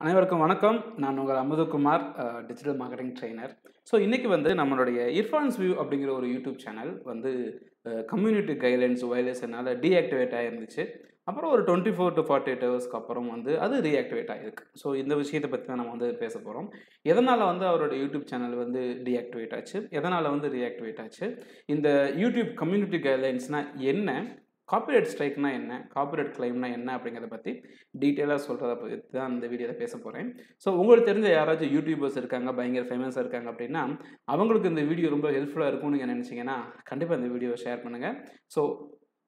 அனைவருக்கும் வணக்கம். நான் உங்கள் Amuthakumar digital marketing trainer so இன்றைக்கி வந்து நம்மளுடைய இர்ஃபான்ஸ் வியூ அப்படிங்கிற ஒரு யூடியூப் சேனல் வந்து கம்யூனிட்டி கைட்லைன்ஸ் வயலேஷனால் டீஆக்டிவேட் ஆகிருந்துச்சு அப்புறம் ஒரு twenty four to forty eight ஹவர்ஸ்க்கு அப்புறம் வந்து அது ரீஆக்டிவேட் ஆகிருக்கு ஸோ இந்த விஷயத்தை பற்றி தான் நம்ம வந்து பேச போகிறோம் எதனால் வந்து அவரோட யூடியூப் சேனல் வந்து டீஆக்டிவேட் ஆச்சு? எதனால் வந்து ரீஆக்டிவேட் ஆச்சு? இந்த யூடியூப் கம்யூனிட்டி கைட்லைன்ஸ்னால் என்ன? காப்பிரைட் ஸ்ட்ரைக்னா என்ன? காப்பிரைட் கிளைம்னா என்ன அப்படிங்கிறத பற்றி டீட்டெயிலாக சொல்கிறத பற்றி தான் இந்த வீடியோவில் பேச போகிறேன் ஸோ உங்களுக்கு தெரிஞ்ச யாராச்சும் யூடியூபர்ஸ் இருக்காங்க பயங்கர ஃபேமஸாக இருக்காங்க அப்படின்னா அவங்களுக்கு இந்த வீடியோ ரொம்ப ஹெல்ப்ஃபுல்லாக இருக்கும்னு நீங்கள் நினச்சிங்கன்னா கண்டிப்பாக இந்த வீடியோவை ஷேர் பண்ணுங்கள் ஸோ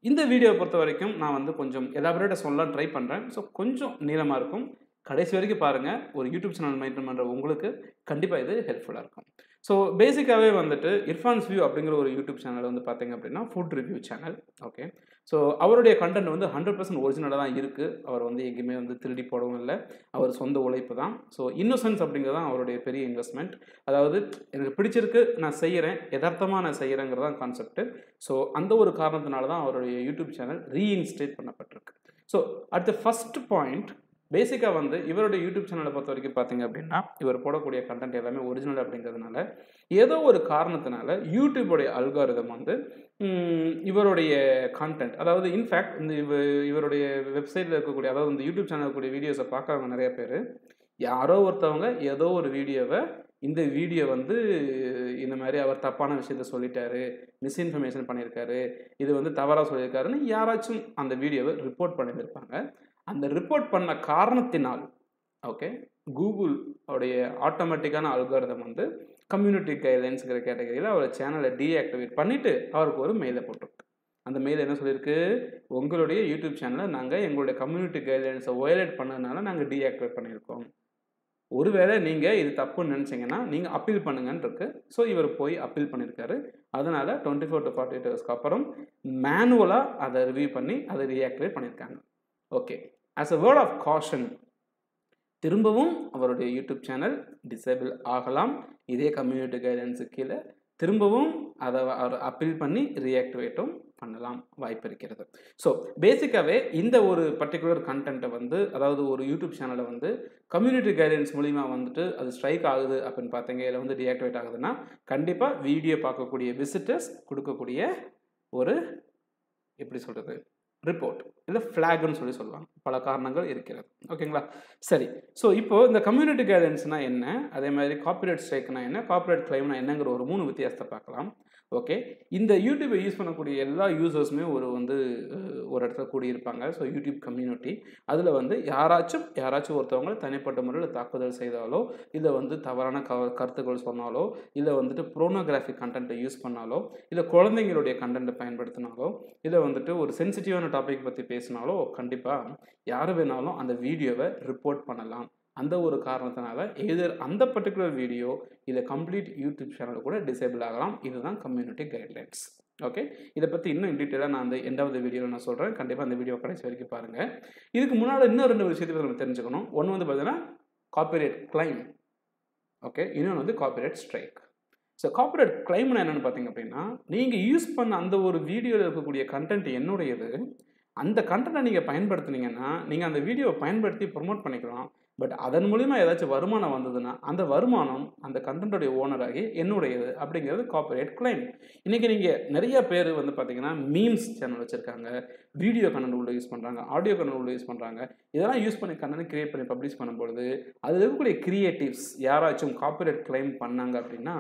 இந்த வீடியோவை பொறுத்த வரைக்கும் நான் வந்து கொஞ்சம் எலாபரேட்டாக சொல்லலாம் ட்ரை பண்ணுறேன் ஸோ கொஞ்சம் நீளமாக இருக்கும். கடைசி வரைக்கும் பாருங்கள் ஒரு யூடியூப் சேனல் மெயின்டைன் பண்ணுற உங்களுக்கு கண்டிப்பாக இது ஹெல்ப்ஃபுல்லாக இருக்கும். ஸோ பேசிக்காகவே வந்துட்டு இர்ஃபான்ஸ் வியூ அப்படிங்கிற ஒரு யூடியூப் சேனல் வந்து பார்த்தீங்க அப்படின்னா food review channel okay so அவருடைய கண்டென்ட் வந்து ஹண்ட்ரட் பர்சன்ட் ஒரிஜினலாக தான் இருக்குது அவர் வந்து எங்கேயுமே வந்து திருடி போடவும் இல்லை. அவர் சொந்த உழைப்பு தான். ஸோ இன்னோசன்ஸ் அப்படிங்கிறது தான் அவருடைய பெரிய இன்வெஸ்ட்மெண்ட் அதாவது எனக்கு பிடிச்சிருக்கு நான் செய்கிறேன் யதார்த்தமாக நான் செய்கிறேங்கிறது தான் கான்செப்ட் ஸோ அந்த ஒரு காரணத்தினால தான் அவருடைய யூடியூப் சேனல் ரீஇன்ஸ்டேட் பண்ணப்பட்டிருக்கு. So at the first point பேசிக்காக வந்து இவருடைய யூடியூப் சேனலை பொறுத்த வரைக்கும் பார்த்தீங்க அப்படின்னா இவர் போடக்கூடிய கண்டென்ட் எல்லாமே ஒரிஜினல் அப்படிங்கிறதுனால ஏதோ ஒரு காரணத்தினால யூடியூபுடைய அல்காரிதம் வந்து இவருடைய கான்டென்ட் அதாவது இன்ஃபேக்ட் இந்த இவ இவருடைய வெப்சைட்டில் இருக்கக்கூடிய அதாவது இந்த யூடியூப் சேனல் இருக்கக்கூடிய வீடியோஸை பார்க்குறவங்க நிறைய பேர் யாரோ ஒருத்தவங்க ஏதோ ஒரு வீடியோவை இந்த வீடியோ வந்து இந்த மாதிரி அவர் தப்பான விஷயத்த சொல்லிட்டாரு மிஸ்இன்ஃபர்மேஷன் பண்ணியிருக்காரு இது வந்து தவறாக சொல்லியிருக்காருன்னு யாராச்சும் அந்த வீடியோவை ரிப்போர்ட் பண்ணியிருப்பாங்க அந்த ரிப்போர்ட் பண்ண காரணத்தினால் ஓகே கூகுள் உடைய ஆட்டோமேட்டிக்கான அல்காரதம் வந்து கம்யூனிட்டி கைட்லைன்ஸுங்கிற கேட்டகரியில் அவர் சேனலை டீஆக்டிவேட் பண்ணிவிட்டு அவருக்கு ஒரு மெயிலை போட்டிருக்கு. அந்த மெயில் என்ன சொல்லியிருக்கு? உங்களுடைய யூடியூப் சேனலை நாங்கள் எங்களுடைய கம்யூனிட்டி கைட்லைன்ஸை வயலேட் பண்ணதுனால நாங்கள் டீஆக்டிவேட் பண்ணியிருக்கோம். ஒருவேளை நீங்கள் இது தப்புன்னு நினச்சிங்கன்னா நீங்கள் அப்பீல் பண்ணுங்கன்னு இருக்கு. ஸோ இவர் போய் அப்பீல் பண்ணியிருக்காரு. அதனால் twenty four to forty eight ஹவர்ஸ்க்கு அப்புறம் மேனுவலாக அதை ரிவ்யூ பண்ணி அதை ரீஆக்டிவேட் பண்ணியிருக்காங்க. Okay as a word of caution திரும்பவும் அவருடைய யூடியூப் சேனல் டிசேபிள் ஆகலாம். இதே கம்யூனிட்டி கைடன்ஸு கீழே திரும்பவும் அதை அவர் அப்பீல் பண்ணி ரீஆக்டிவேட்டும் பண்ணலாம். வாய்ப்பு இருக்கிறது. ஸோ பேசிக்காகவே இந்த ஒரு பர்டிகுலர் கண்டென்ட்டை வந்து அதாவது ஒரு யூடியூப் சேனலை வந்து கம்யூனிட்டி கைடன்ஸ் மூலிமா வந்துட்டு அது ஸ்ட்ரைக் ஆகுது அப்படின்னு பார்த்தீங்க இதில் வந்து ரியாக்டிவேட் ஆகுதுன்னா கண்டிப்பாக வீடியோ பார்க்கக்கூடிய விசிட்டர்ஸ் கொடுக்கக்கூடிய ஒரு எப்படி சொல்கிறது ரிப்போர்ட் இல்லை ஃப்ளாக்னு சொல்லி சொல்லலாம். பல காரணங்கள் இருக்கிறது. ஓகேங்களா? சரி. ஸோ இப்போது இந்த கம்யூனிட்டி கைடன்ஸ்னால் என்ன? அதே மாதிரி காப்பிரைட் ஸ்ட்ரைக்னா என்ன? காப்பிரைட் கிளைம்னா என்னங்கிற ஒரு மூணு வித்தியாசத்தை பார்க்கலாம். ஓகே. இந்த யூடியூப்பை யூஸ் பண்ணக்கூடிய எல்லா யூசர்ஸுமே ஒரு வந்து ஒரு இடத்துல கூடியிருப்பாங்க. ஸோ யூடியூப் கம்யூனிட்டி அதில் வந்து யாராச்சும் யாராச்சும் ஒருத்தவங்க தனிப்பட்ட முறையில் தாக்குதல் செய்தாலோ இல்லை வந்து தவறான க கருத்துக்கள் சொன்னாலோ இல்லை வந்துட்டு ப்ரோனோகிராஃபிக் கண்டென்ட்டை யூஸ் பண்ணாலோ இல்லை குழந்தைங்களுடைய கண்டென்ட்டை பயன்படுத்தினாலோ இல்லை வந்துட்டு ஒரு சென்சிட்டிவான டாபிக் பற்றி பேசினாலோ கண்டிப்பாக யார் வேணாலும் அந்த வீடியோவை ரிப்போர்ட் பண்ணலாம். அந்த ஒரு காரணத்தினால எதிர் அந்த பர்டிகுலர் வீடியோ இல்லை கம்ப்ளீட் யூடியூப் சேனல் கூட டிசேபிள் ஆகலாம். இதுதான் கம்யூனிட்டி கைட்லைன்ஸ் ஓகே இதை பற்றி இன்னும் டீட்டெயிலாக நான் அந்த எண்டாவது வீடியோவில் நான் சொல்கிறேன் கண்டிப்பாக அந்த வீடியோ கடைசி வரைக்கும் பாருங்கள் இதுக்கு முன்னால் இன்னும் ரெண்டு விஷயத்தை நம்ம தெரிஞ்சுக்கணும். ஒன்று வந்து பார்த்தீங்கன்னா காப்பிரைட் கிளைம் ஓகே இன்னொன்று வந்து காப்பிரைட் ஸ்ட்ரைக் ஸோ காப்பிரேட் கிளைம்னு என்னென்னு பார்த்தீங்க அப்படின்னா நீங்கள் யூஸ் பண்ண அந்த ஒரு வீடியோவில் இருக்கக்கூடிய கண்டென்ட் என்னுடையது அந்த கண்டென்ட்டை நீங்கள் பயன்படுத்துனீங்கன்னா நீங்கள் அந்த வீடியோவை பயன்படுத்தி ப்ரொமோட் பண்ணிக்கலாம். பட் அதன் மூலிமா ஏதாச்சும் வருமானம் வந்ததுன்னா அந்த வருமானம் அந்த கண்டென்ட்டுடைய ஓனராகி என்னுடையது அப்படிங்கிறது காப்பரேட் கிளைம் இன்றைக்கி நீங்கள் நிறைய பேர் வந்து பார்த்தீங்கன்னா மீம்ஸ் சேனல் வச்சுருக்காங்க வீடியோ கண்டென்ட் உள்ள யூஸ் பண்ணுறாங்க ஆடியோ கண்டென்ட் உள்ள யூஸ் பண்ணுறாங்க இதெல்லாம் யூஸ் பண்ணி கண்டென்ட் கிரியேட் பண்ணி பப்ளிஷ் பண்ணும்பொழுது அதில் இருக்கக்கூடிய க்ரியேட்டிவ்ஸ் யாராச்சும் காப்பரேட் கிளைம் பண்ணாங்க அப்படின்னா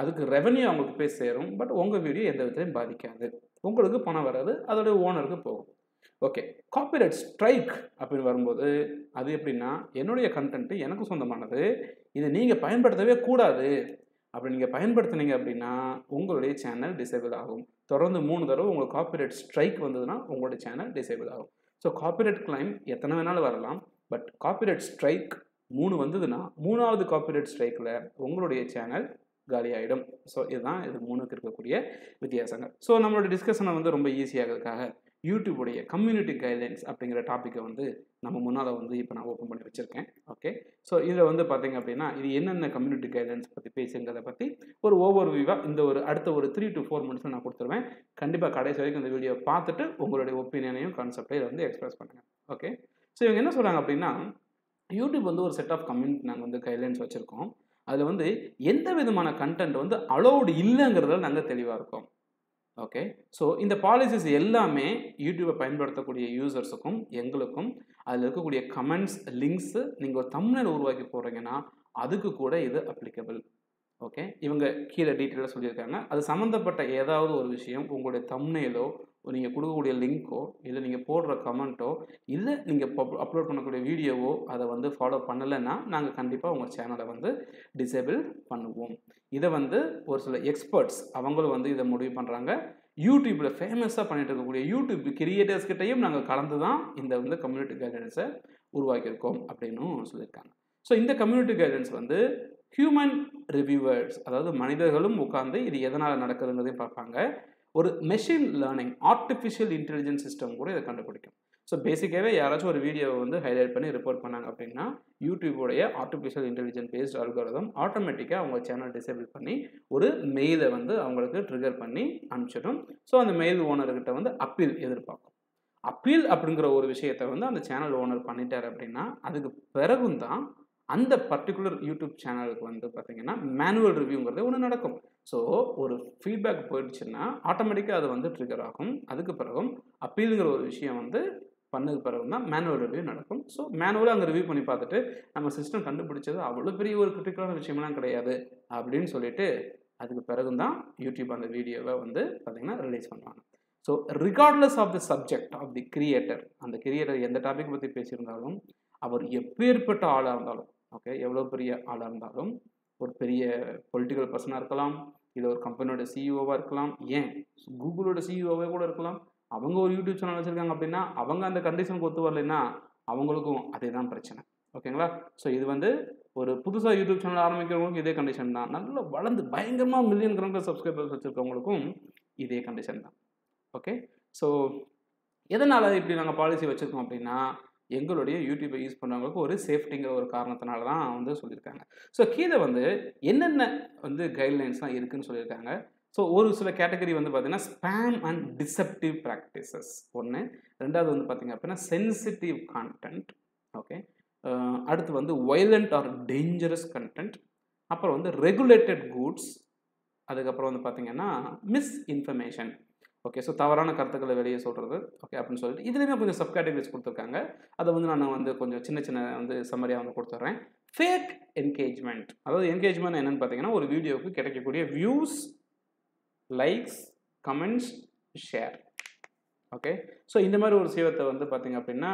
அதுக்கு ரெவன்யூ அவங்களுக்கு போய் சேரும். பட் உங்கள் வீடியோ எந்த விதத்தையும் பாதிக்காது. உங்களுக்கு பணம் வராது அதோடைய ஓனருக்கு போகும். ஓகே காப்பிரைட் ஸ்ட்ரைக் அப்படின்னு வரும்போது அது எப்படின்னா என்னுடைய கண்டென்ட்டு எனக்கு சொந்தமானது இதை நீங்கள் பயன்படுத்தவே கூடாது. அப்படி நீங்கள் பயன்படுத்துனீங்க அப்படின்னா உங்களுடைய சேனல் டிசேபிள் ஆகும். தொடர்ந்து மூணு தடவை உங்களுக்கு காப்பிரைட் ஸ்ட்ரைக் வந்ததுன்னா உங்களுடைய சேனல் டிசேபிள் ஆகும். ஸோ காப்பிரைட் கிளைம் எத்தனை வேணாலும் வரலாம். பட் காப்பிரைட் ஸ்ட்ரைக் மூணு வந்ததுன்னா மூணாவது காப்பிரைட் ஸ்ட்ரைக்கில் உங்களுடைய சேனல் காலி ஆகிடும் ஸோ இதுதான் இது மூணுக்கு இருக்கக்கூடிய வித்தியாசங்கள். ஸோ நம்மளோட டிஸ்கஷனை வந்து ரொம்ப ஈஸியாகிறதுக்காக யூடியூபுடைய கம்யூனிட்டி கைட்லைன்ஸ் அப்படிங்கிற டாப்பிக்கை வந்து நம்ம முன்னால் வந்து இப்போ நான் ஓப்பன் பண்ணி வச்சுருக்கேன். ஓகே ஸோ இதில் வந்து பார்த்தீங்க அப்படின்னா இது என்னென்ன கம்யூனிட்டி கைட்லைன்ஸ் பற்றி பேசுங்கிறத பற்றி ஒரு ஓவர் வியூவாக இந்த ஒரு அடுத்த ஒரு த்ரீ டு ஃபோர் மினிட்ஸில் நான் கொடுத்துருவேன். கண்டிப்பாக கடைசி வரைக்கும் இந்த வீடியோ பார்த்துட்டு உங்களுடைய ஒப்பீனியனையும் கான்செப்டை இதை வந்து எக்ஸ்பிரஸ் பண்ணுங்கள் ஓகே ஸோ இவங்க என்ன சொல்கிறாங்க அப்படின்னா யூடியூப் வந்து ஒரு செட் ஆஃப் கம்யூனிட்டி நாங்கள் வந்து கைட்லைன்ஸ் வச்சுருக்கோம். அதில் வந்து எந்த விதமான கண்டென்ட் வந்து அலோடு இல்லைங்கிறதுல நாங்கள் தெளிவாக இருக்கோம். ஓகே ஸோ இந்த பாலிசிஸ் எல்லாமே யூடியூப்பை பயன்படுத்தக்கூடிய யூசர்ஸுக்கும் எங்களுக்கும் அதில் இருக்கக்கூடிய கமெண்ட்ஸ் லிங்க்ஸு நீங்கள் ஒரு தமிழில் உருவாக்கி போகிறீங்கன்னா அதுக்கு கூட இது அப்ளிகபிள் ஓகே இவங்க கீழே டீட்டெயிலாக சொல்லியிருக்காங்க. அது சம்மந்தப்பட்ட ஏதாவது ஒரு விஷயம் உங்களுடைய தம்னையிலோ நீங்கள் கொடுக்கக்கூடிய லிங்க்கோ இல்லை நீங்கள் போடுற கமெண்ட்டோ இல்லை நீங்கள் அப்லோட் பண்ணக்கூடிய வீடியோவோ அதை வந்து ஃபாலோ பண்ணலைன்னா நாங்கள் கண்டிப்பாக உங்கள் சேனலை வந்து டிசேபிள் பண்ணுவோம். இதை வந்து ஒரு சில எக்ஸ்பர்ட்ஸ் அவங்களும் வந்து இதை முடிவு பண்ணுறாங்க யூடியூப்பில் ஃபேமஸாக பண்ணிட்டு இருக்கக்கூடிய யூடியூப் கிரியேட்டர்ஸ் கிட்டையும் நாங்கள் கலந்து தான் இந்த வந்து கம்யூனிட்டி கைடன்ஸை உருவாக்கியிருக்கோம் அப்படின்னும் சொல்லியிருக்காங்க. ஸோ இந்த கம்யூனிட்டி கைடன்ஸ் வந்து ஹியூமன் ரிவ்யூவர்ஸ் அதாவது மனிதர்களும் உட்காந்து இது எதனால் நடக்குதுங்கிறதையும் பார்ப்பாங்க. ஒரு machine learning artificial intelligence system கூட இதை கண்டுபிடிக்கும். ஸோ பேசிக்காகவே யாராச்சும் ஒரு வீடியோவை வந்து ஹைலைட் பண்ணி ரிப்போர்ட் பண்ணாங்க அப்படின்னா யூடியூபோடைய ஆர்டிஃபிஷியல் இன்டெலிஜென்ஸ் பேஸ்ட் அல்காரதம் ஆட்டோமேட்டிக்காக அவங்க சேனல் டிசேபிள் பண்ணி ஒரு மெயிலை வந்து அவங்களுக்கு ட்ரிகர் பண்ணி அனுப்பிச்சிடும். ஸோ அந்த மெயில் ஓனர்கிட்ட வந்து அப்பீல் எதிர்பார்க்கும். அப்பீல் அப்படிங்கிற ஒரு விஷயத்தை வந்து அந்த சேனல் ஓனர் பண்ணிட்டார் அப்படின்னா அதுக்கு பிறகும் தான் அந்த பர்டிகுலர் யூடியூப் சேனலுக்கு வந்து பார்த்தீங்கன்னா மேனுவல் ரிவ்யூங்கிறது ஒன்று நடக்கும். ஸோ ஒரு ஃபீட்பேக் போயிடுச்சுன்னா ஆட்டோமேட்டிக்காக அது வந்து ட்ரிகர் ஆகும். அதுக்கு பிறகும் அப்பீலுங்கிற ஒரு விஷயம் வந்து பண்ணது பிறகு தான் மேனுவல் ரிவ்யூ நடக்கும். ஸோ மேனுவலாக அங்கே ரிவ்யூ பண்ணி பார்த்துட்டு நம்ம சிஸ்டம் கண்டுபிடிச்சது அவ்வளோ பெரிய ஒரு கிரிட்டிக்கலான விஷயம்லாம் கிடையாது அப்படின்னு சொல்லிட்டு அதுக்கு பிறகு தான் யூடியூப் அந்த வீடியோவை வந்து பார்த்திங்கன்னா ரிலீஸ் பண்ணுவாங்க so regardless of the subject of the creator அந்த கிரியேட்டர் எந்த டாபிக் பற்றி பேசியிருந்தாலும் அவர் எப்பேற்பட்ட ஆளாக இருந்தாலும் ஓகே எவ்வளோ பெரிய ஆளாக இருந்தாலும் ஒரு பெரிய பொலிட்டிக்கல் பர்சனாக இருக்கலாம் இல்லை ஒரு கம்பெனியோட சிஇஓவாக இருக்கலாம். ஏன்? கூகுளோட சிஇஓவே கூட இருக்கலாம். அவங்க ஒரு யூடியூப் சேனல் வச்சுருக்காங்க அப்படின்னா அவங்க அந்த கண்டிஷனுக்கு ஒத்து வரலைன்னா அவங்களுக்கும் அதே தான் பிரச்சனை ஓகேங்களா ஸோ இது வந்து ஒரு புதுசாக யூடியூப் சேனல் ஆரம்பிக்கிறவங்களுக்கும் இதே கண்டிஷன் தான். நல்லா வளர்ந்து பயங்கரமாக மில்லியன் கணக்கில் சப்ஸ்கிரைபர்ஸ் வச்சுருக்கவங்களுக்கும் இதே கண்டிஷன் தான். ஓகே ஸோ எதனால் இப்படி நாங்கள் பாலிசி வச்சுருக்கோம் அப்படின்னா எங்களுடைய யூடியூப்பை யூஸ் பண்ணுறவங்களுக்கு ஒரு சேஃப்டிங்கிற ஒரு காரணத்தினால தான் வந்து சொல்லியிருக்காங்க. ஸோ கீழே வந்து என்னென்ன வந்து கைட்லைன்ஸ்லாம் இருக்குதுன்னு சொல்லியிருக்காங்க. ஸோ ஒரு சில கேட்டகரி வந்து பார்த்திங்கன்னா ஸ்பேம் அண்ட் டிசப்டிவ் ப்ராக்டிசஸ் ஒன்று ரெண்டாவது வந்து பார்த்திங்க அப்படின்னா சென்சிட்டிவ் கான்டென்ட் ஓகே அடுத்து வந்து வைலண்ட் ஆர் டேஞ்சரஸ் கண்டென்ட் அப்புறம் வந்து ரெகுலேட்டட் கூட்ஸ் அதுக்கப்புறம் வந்து பார்த்திங்கன்னா மிஸ் இன்ஃபர்மேஷன் ஓகே ஸோ தவறான கருத்துக்களை வெளியே சொல்கிறது ஓகே அப்படின்னு சொல்லிட்டு இதுலேயுமே கொஞ்சம் சப் கேட்டகரிஸ் கொடுத்துருக்காங்க. அதை வந்து நான் வந்து கொஞ்சம் சின்ன சின்ன வந்து சம்மரியாக வந்து கொடுத்துட்றேன் ஃபேக் என்கேஜ்மெண்ட் அதாவது என்கேஜ்மெண்ட் என்னென்னு பார்த்தீங்கன்னா ஒரு வீடியோவுக்கு கிடைக்கக்கூடிய views likes comments share okay so இந்த மாதிரி ஒரு சேவத்தை வந்து பார்த்திங்க அப்படின்னா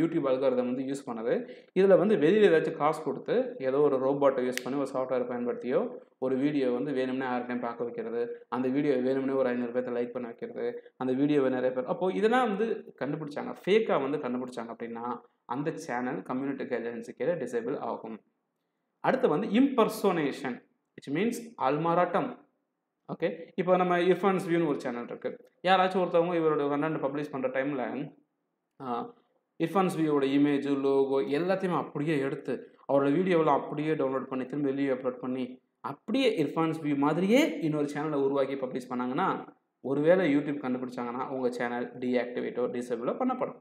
யூடியூப் அல்காரதம் வந்து யூஸ் பண்ணுது. இதில் வந்து வெளியில் ஏதாச்சும் காசு கொடுத்து ஏதோ ஒரு ரோபோட்டை யூஸ் பண்ணி ஒரு சாஃப்ட்வேர் பயன்படுத்தியோ ஒரு வீடியோ வந்து வேணும்னே யார் டைம் பார்க்க வைக்கிறது. அந்த வீடியோ வேணும்னே ஒரு ஐநூறு பேர்த்த லைக் பண்ண வைக்கிறது. அந்த வீடியோவை நிறைய பேர் அப்போது இதெல்லாம் வந்து கண்டுபிடிச்சாங்க. ஃபேக்காக வந்து கண்டுபிடிச்சாங்க அப்படின்னா அந்த சேனல் கம்யூனிட்டி கைட்லைன்ஸு கீழே டிசேபிள் ஆகும். அடுத்து வந்து இம்பர்சோனேஷன் இட்ஸ் மீன்ஸ் அல்மாராட்டம். ஓகே இப்போ நம்ம இர்ஃபான்ஸ் வியூன்னு ஒரு சேனல் இருக்குது யாராச்சும் ஒருத்தவங்க இவரோட கண்டென்ட் பப்ளிஷ் பண்ணுற டைமில் இர்ஃபான்ஸ் வியூவோட இமேஜ் லோகோ எல்லாத்தையுமே அப்படியே எடுத்து அவரோட வீடியோவில் அப்படியே டவுன்லோட் பண்ணி திரும்ப வெளியே அப்லோட் பண்ணி அப்படியே இர்ஃபான்ஸ் வியூ மாதிரியே இன்னொரு சேனலை உருவாக்கி பப்ளிஷ் பண்ணாங்கன்னா ஒருவேளை யூடியூப் கண்டுபிடிச்சாங்கன்னா உங்கள் சேனல் டீஆக்டிவேட்டோ டிசபிளோ பண்ணப்படும்.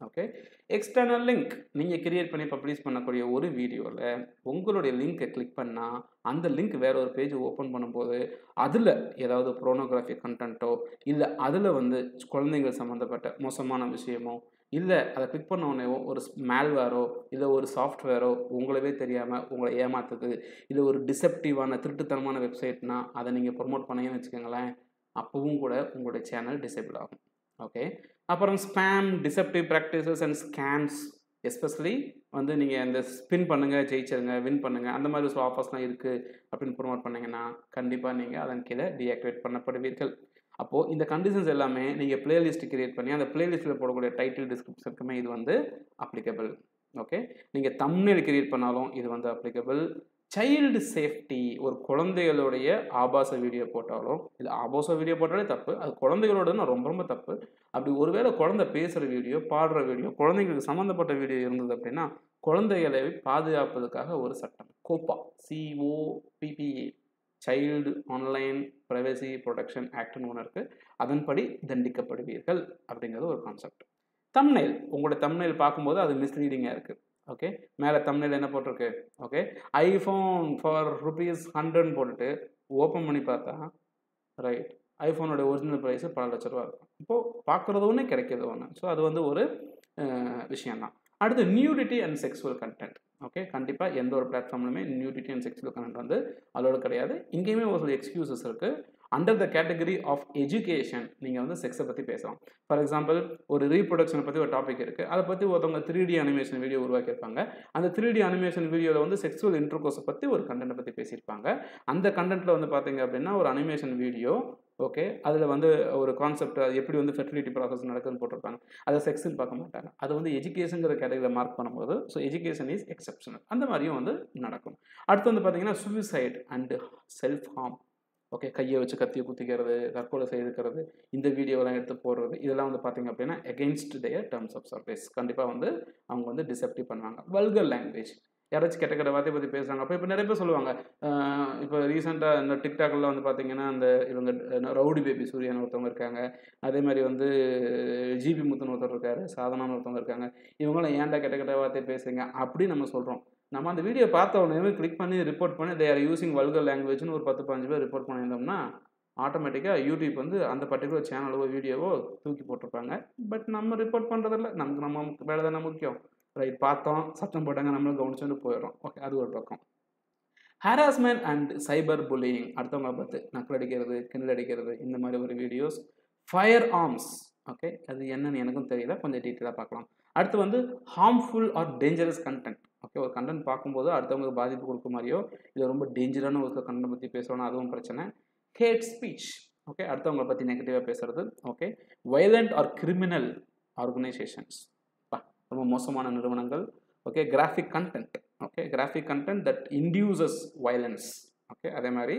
ஓகே எக்ஸ்டர்னல் லிங்க் நீங்கள் கிரியேட் பண்ணி பப்ளிஷ் பண்ணக்கூடிய ஒரு வீடியோவில் உங்களுடைய லிங்க்கை கிளிக் பண்ணால் அந்த லிங்க் வேற ஒரு பேஜ் ஓப்பன் பண்ணும்போது அதில் ஏதாவது ப்ரோனோகிராஃபி கண்டென்ட்டோ இல்லை அதில் வந்து குழந்தைங்கள் சம்மந்தப்பட்ட மோசமான விஷயமோ இல்லை அதை கிளிக் பண்ண உடனே ஒரு மேல்வேரோ இல்லை ஒரு சாஃப்ட்வேரோ உங்களவே தெரியாமல் உங்களை ஏமாத்துது இல்லை ஒரு டிசெப்டிவான திருட்டுத்தனமான வெப்சைட்னா அதை நீங்கள் ப்ரொமோட் பண்ணீங்கன்னு வச்சுக்கோங்களேன் அப்போவும் கூட உங்களுடைய சேனல் டிசேபிள் ஆகும். ஓகே அப்புறம் spam deceptive practices and scams especially வந்து நீங்கள் இந்த ஸ்பின் பண்ணுங்கள் ஜெயிச்சிருங்க வின் பண்ணுங்கள் அந்த மாதிரி ஒரு ஆஃபர்ஸ்லாம் இருக்குது அப்படின்னு ப்ரொமோட் பண்ணிங்கன்னா கண்டிப்பாக நீங்கள் அதன் கீழே டீஆக்டிவேட் பண்ணப்படுவீர்கள். அப்போது இந்த கண்டிஷன்ஸ் எல்லாமே நீங்கள் பிளேலிஸ்ட் கிரியேட் பண்ணி அந்த பிளேலிஸ்ட்டில் போடக்கூடிய டைட்டில் டிஸ்கிரிப்ஷனுக்குமே இது வந்து அப்ளிகபிள் ஓகே நீங்கள் தம்னேல் கிரியேட் பண்ணாலும் இது வந்து அப்ளிகபிள் சைல்டு சேஃப்டி ஒரு குழந்தைகளுடைய ஆபாச வீடியோ போட்டாலும் இல்லை ஆபாச வீடியோ போட்டாலே தப்பு. அது குழந்தைகளோட ரொம்ப ரொம்ப தப்பு. அப்படி ஒருவேளை குழந்தை பேசுகிற வீடியோ பாடுற வீடியோ குழந்தைங்களுக்கு சம்மந்தப்பட்ட வீடியோ இருந்தது அப்படின்னா குழந்தைகளை பாதுகாப்பதற்காக ஒரு சட்டம். COPPA COPPA child online privacy protection ஆக்ட்னு ஒன்று இருக்குது அதன்படி தண்டிக்கப்படுவீர்கள் அப்படிங்கிறது ஒரு கான்செப்ட் தம்னைல் உங்களோட தம்னைல் பார்க்கும்போது அது மிஸ்லீடிங்காக இருக்குது ஓகே? மேலே தமிழில் என்ன போட்டிருக்கு? ஓகே? ஐஃபோன் ஃபார் ருபீஸ் ஹண்ட்ரட்னு போட்டுட்டு ஓப்பன் பண்ணி பார்த்தா ரைட் ஐஃபோனோட ஒரிஜினல் ப்ரைஸ் பல லட்ச ரூபா இருக்கும். இப்போது பார்க்குறது ஒன்று கிடைக்கிறது ஒன்று ஸோ அது வந்து ஒரு விஷயம்தான். அடுத்து nudity and sexual content okay? கண்டிப்பாக எந்த ஒரு பிளாட்ஃபார்ம்லையுமே நியூடிட்டி அண்ட் செக்ஸுவல் கண்டென்ட் வந்து அலோடு கிடையாது. இங்கேயுமே ஒரு சில எக்ஸ்கியூசஸ் இருக்குது under the category of education நீங்கள் வந்து செக்ஸை பற்றி பேசலாம். ஃபார் எக்ஸாம்பிள் ஒரு ரீப்ரொடக்ஷனை பற்றி ஒரு டாபிக் இருக்குது அதை பற்றி ஒருத்தவங்க த்ரீ டி அனிமேஷன் வீடியோ உருவாக்கியிருப்பாங்க. அந்த த்ரீ டி அனிமேஷன் வீடியோவில் வந்து செக்ஸுவல் இன்டர்கோர்ஸை பற்றி ஒரு கண்டென்ட்டை பற்றி பேசியிருப்பாங்க. அந்த கண்டென்ட்டில் வந்து பார்த்தீங்க அப்படின்னா ஒரு அனிமேஷன் வீடியோ ஓகே அதில் வந்து ஒரு கான்செப்ட் அது எப்படி வந்து ஃபெர்டிலிட்டி ப்ராசஸ் நடக்குதுன்னு போட்டிருப்பாங்க. அதை செக்ஸ்ன்னு பார்க்க மாட்டாங்க. அது வந்து எஜுகேஷனுங்கிற கேட்டகரியில் மார்க் பண்ணும்போது ஸோ எஜுகேஷன் இஸ் எக்ஸப்ஷனல் அந்த மாதிரியும் வந்து நடக்கும். அடுத்து வந்து பார்த்தீங்கன்னா suicide and self harm okay கையை வச்சு கத்தியை குத்திக்கிறது தற்கொலை செய்துக்கிறது இந்த வீடியோலாம் எடுத்து போடுறது இதெல்லாம் வந்து பார்த்தீங்க அப்படின்னா against their terms of service கண்டிப்பாக வந்து அவங்க வந்து டிசெப்டிவ் பண்ணுவாங்க. வல்கர் லாங்குவேஜ் யாராச்சும் கெட்ட கெட்ட வார்த்தையை பற்றி பேசுகிறாங்க அப்போ இப்போ நிறைய பேர் சொல்லுவாங்க இப்போ ரீசெண்டாக இந்த டிக்டாக்ல வந்து பார்த்தீங்கன்னா அந்த இவங்க ரவுடி பேபி சூரியன் ஒருத்தவங்க இருக்காங்க. அதே மாதிரி வந்து ஜிபி முத்தன் ஒருத்தர் இருக்காரு சாதனான்னு ஒருத்தவங்க இருக்காங்க. இவங்களாம் ஏன்டா கெட்ட கெட்ட வார்த்தையை பேசுங்க அப்படி நம்ம சொல்கிறோம் நம்ம அந்த வீடியோ பார்த்த உடனே கிளிக் பண்ணி ரிப்போர்ட் பண்ணி தே ஆர் யூசிங் வல்கர் லாங்குவேஜ்னு ஒரு பத்து பதினஞ்சு பேர் ரிப்போர்ட் பண்ணியிருந்தோம்னா ஆட்டோமேட்டிக்காக யூடியூப் வந்து அந்த பர்டிகுலர் சேனலோ வீடியோவோ தூக்கி போட்டிருப்பாங்க. பட் நம்ம ரிப்போர்ட் பண்ணுறதில்ல நமக்கு நம்ம வேலை தானே முக்கியம். ரைட் பார்த்தோம் சத்தம் போட்டாங்க நம்மளும் கவனிச்சுட்டு போயிடும் ஓகே அது ஒரு பக்கம். ஹராஸ்மெண்ட் அண்ட் சைபர் புல்லிங் அடுத்தவங்களை பார்த்து நக்கல் அடிக்கிறது கிண்டல் அடிக்கிறது இந்த மாதிரி ஒரு வீடியோஸ் ஃபயர் ஆர்ம்ஸ் ஓகே அது என்னன்னு எனக்கும் தெரியல. கொஞ்சம் டீட்டெயிலாக பார்க்கலாம். அடுத்து வந்து harmful or dangerous content okay ஒரு கண்டென்ட் பார்க்கும்போது அடுத்தவங்களுக்கு பாதிப்பு கொடுக்க மாதிரியோ இது ரொம்ப டேஞ்சரான ஒரு கண்டென்ட் பற்றி பேசுகிறோன்னா அதுவும் பிரச்சனை. ஹேட் ஸ்பீச் ஓகே அடுத்தவங்களை பற்றி நெகட்டிவாக பேசுறது. Okay violent or criminal organisations ரொம்ப மோசமான நிறுவனங்கள். Okay graphic content okay graphic content that induces violence okay அதே மாதிரி.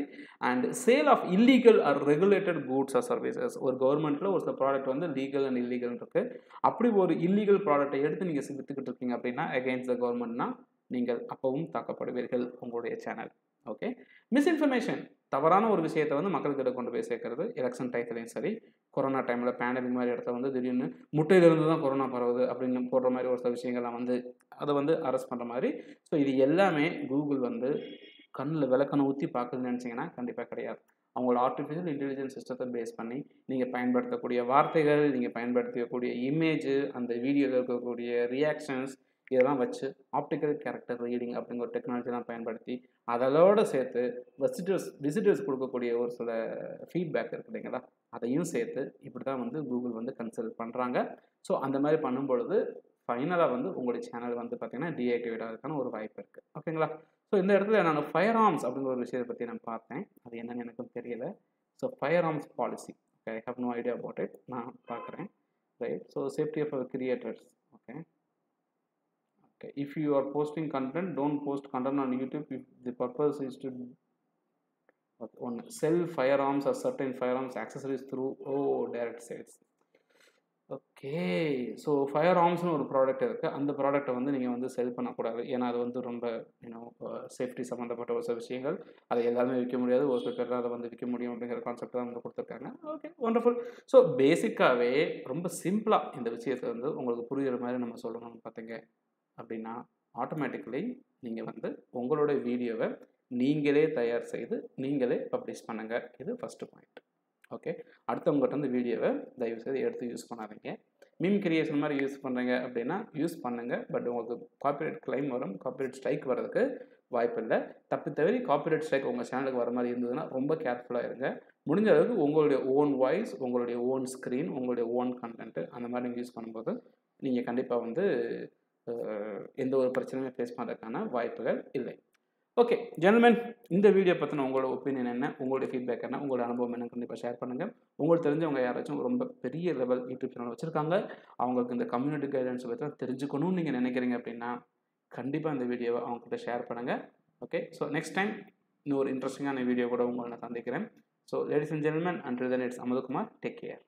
And sale of illegal or regulated goods or services ஒரு கவர்மெண்ட்டில் ஒரு சில ப்ராடக்ட் வந்து லீகல் அண்ட் இல்லீகல் இருக்குது அப்படி ஒரு இல்லீகல் ப்ராடக்ட்டை எடுத்து நீங்கள் விற்றுக்கிட்டு இருக்கீங்க அப்படின்னா அகெயின்ஸ்ட் த கவர்மெண்ட்னா நீங்கள் அப்பவும் தாக்கப்படுவீர்கள் உங்களுடைய சேனல் ஓகே மிஸ்இன்ஃபர்மேஷன் தவறான ஒரு விஷயத்தை வந்து மக்கள்கிட்ட கொண்டு போய் சேர்க்கறது. எலெக்ஷன் டயத்துலையும் சரி கொரோனா டைமில் பேண்டமிக் மாதிரி இடத்த வந்து திடீர்னு முட்டையிலிருந்து தான் கொரோனா பரவுது அப்படின்னு போடுற மாதிரி ஒரு சில விஷயங்கள்லாம் வந்து அதை வந்து அரெஸ்ட் பண்ணுற மாதிரி. ஸோ இது எல்லாமே கூகுள் வந்து கண்ணில் விளக்கணை ஊற்றி பார்க்குதுன்னு நினச்சிங்கன்னா கண்டிப்பாக கிடையாது. அவங்களோட ஆர்டிஃபிஷியல் இன்டெலிஜென்ஸ் சிஸ்டத்தை பேஸ் பண்ணி நீங்கள் பயன்படுத்தக்கூடிய வார்த்தைகள் நீங்கள் பயன்படுத்தக்கூடிய இமேஜ் அந்த வீடியோவில் இருக்கக்கூடிய ரியாக்ஷன்ஸ் இதெல்லாம் வச்சு ஆப்டிக்கல் கேரக்டர் ரீடிங் அப்படிங்கிற ஒரு டெக்னாலஜிலாம் பயன்படுத்தி அதோட சேர்த்து விசிட்டர்ஸ் விசிட்டர்ஸ் கொடுக்கக்கூடிய ஒரு சில ஃபீட்பேக் இருக்கு இல்லைங்களா? அதையும் சேர்த்து இப்படி தான் வந்து கூகுள் வந்து கன்சல்ட் பண்ணுறாங்க ஸோ அந்த மாதிரி பண்ணும்பொழுது ஃபைனலாக வந்து உங்களுடைய சேனல் வந்து பார்த்தீங்கன்னா டீஆக்டிவேட் ஆகிறதுக்கான ஒரு வாய்ப்பு இருக்குது ஓகேங்களா ஸோ இந்த இடத்துல நான் ஃபயர் ஆர்ம்ஸ் அப்படிங்கிற ஒரு விஷயத்தை பற்றி நான் பார்த்தேன் அது என்னன்னு எனக்கும் தெரியல so firearms policy okay I have no idea about it நான் பார்க்குறேன் right so safety of creators okay okay if you are posting content don't post content on YouTube if the purpose is to one sell firearms or certain firearms accessories through oh direct sales okay so fire ஆர்ம்ஸ்னு ஒரு product இருக்குது அந்த ப்ராடக்ட்டை வந்து நீங்கள் வந்து செல் பண்ணக்கூடாது. ஏன்னா அது வந்து ரொம்ப யூனோ சேஃப்டி சம்மந்தப்பட்ட ஒரு சில விஷயங்கள். அதை எல்லாமே விற்க முடியாது. ஒரு சில பேர் அதை வந்து விற்க முடியும் அப்படிங்கிற கான்செப்ட் தான் வந்து கொடுத்துருக்காங்க. ஓகே ஒண்டர்ஃபுல் ஸோ பேசிக்காகவே ரொம்ப சிம்பிளாக இந்த விஷயத்தை வந்து உங்களுக்கு புரிகிற மாதிரி நம்ம சொல்லணும்னு பார்த்தீங்க அப்படின்னா ஆட்டோமேட்டிக்கலி நீங்கள் வந்து உங்களோட வீடியோவை நீங்களே தயார் செய்து நீங்களே பப்ளிஷ் பண்ணுங்கள் இது ஃபஸ்ட்டு பாயிண்ட் ஓகே அடுத்தவங்ககிட்ட வந்து வீடியோவை தயவு செய்து எடுத்து யூஸ் பண்ணாதீங்க. மீம் கிரியேஷன் மாதிரி யூஸ் பண்ணுறீங்க அப்படின்னா யூஸ் பண்ணுங்கள் பட் உங்களுக்கு காப்பிரைட் கிளைம் வரும். காப்பிரைட் ஸ்ட்ரைக் வர்றதுக்கு வாய்ப்பு இல்லை. தப்பி தவிர காப்பிரைட் ஸ்ட்ரைக் உங்கள் சேனலுக்கு வர மாதிரி இருந்ததுன்னா ரொம்ப கேர்ஃபுல்லாக இருங்க. முடிஞ்ச அளவுக்கு உங்களுடைய ஓன் வாய்ஸ் உங்களுடைய ஓன் ஸ்க்ரீன் உங்களுடைய ஓன் கண்டென்ட்டு அந்த மாதிரி நீங்கள் யூஸ் பண்ணும்போது நீங்கள் கண்டிப்பாக வந்து எந்த ஒரு பிரச்சனையும் ஃபேஸ் பண்ணுறதுக்கான வாய்ப்புகள் இல்லை. ஓகே ஜென்மன் இந்த வீடியோ பற்றின உங்களோட ஒப்பீனியன் என்ன? உங்களுடைய ஃபீட்பேக் என்ன? உங்களோட அனுபவம் என்ன? கண்டிப்பாக ஷேர் பண்ணுங்கள் உங்களுக்கு தெரிஞ்சவங்க யாராச்சும் ரொம்ப பெரிய லெவல் யூடியூப் சேனல் வச்சுருக்காங்க அவங்களுக்கு இந்த கம்யூனிட்டி கைடன்ஸ் பற்றி தெரிஞ்சுக்கணும்னு நீங்கள் நினைக்கிறீங்க அப்படின்னா கண்டிப்பாக இந்த வீடியோவை அவங்ககிட்ட ஷேர் பண்ணுங்கள் ஓகே ஸோ நெக்ஸ்ட் டைம் இன்னொரு இன்ட்ரெஸ்டிங்கான வீடியோ கூட உங்களை நான் சந்திக்கிறேன். So ladies and ஜென்மன் and then it's Amuthakumar take care